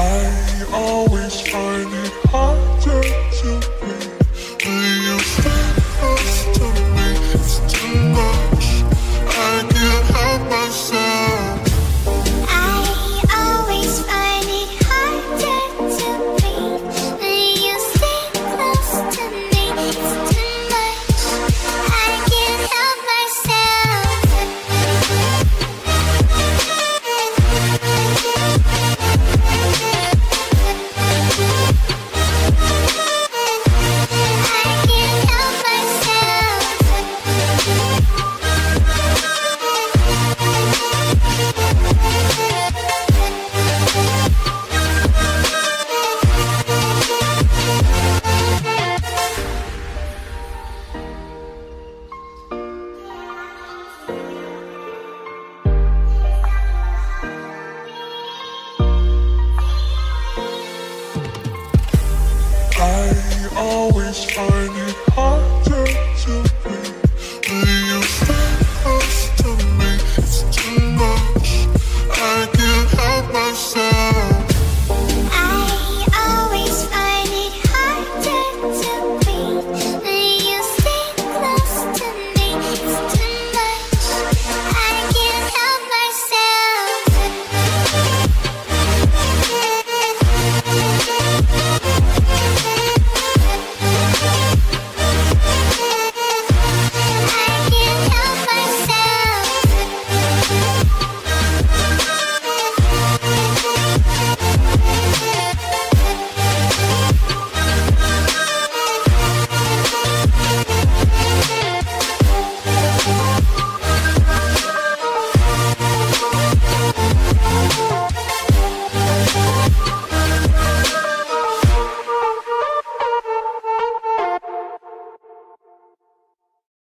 I always find it harder to always find it hard.